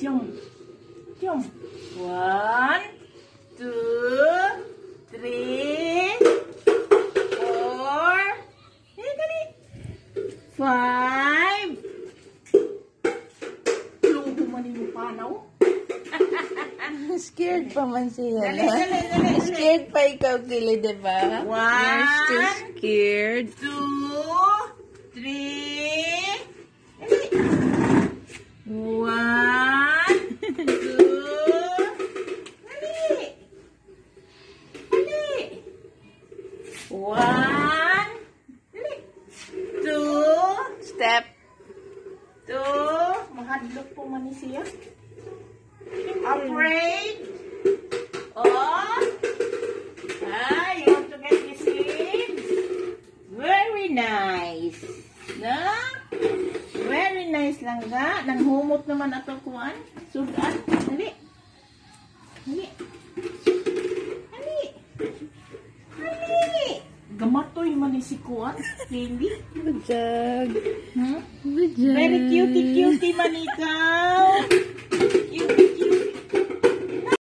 Jump. Jump. One, two, three, four. Five. Lugo man yung panaw. Scared pa man siya. Dali, dali, dali, dali. Scared pa ikaw, Kili, di ba? One. You're still scared. Two, three. Dali. One, two. Dali. Dali. One. Two. Step. Two. Mahadlok po man siya. Afraid. Oh. Ah, you want to get the seeds? Very nice. Na? Very nice lang ga. Nanghumot naman ato kuan. Sudan. Dali. Dali. Dali. Gamatoy man ni si kuan. Lily. Bajag. Hmm? Bajag. Very cutie cutie man ikaw.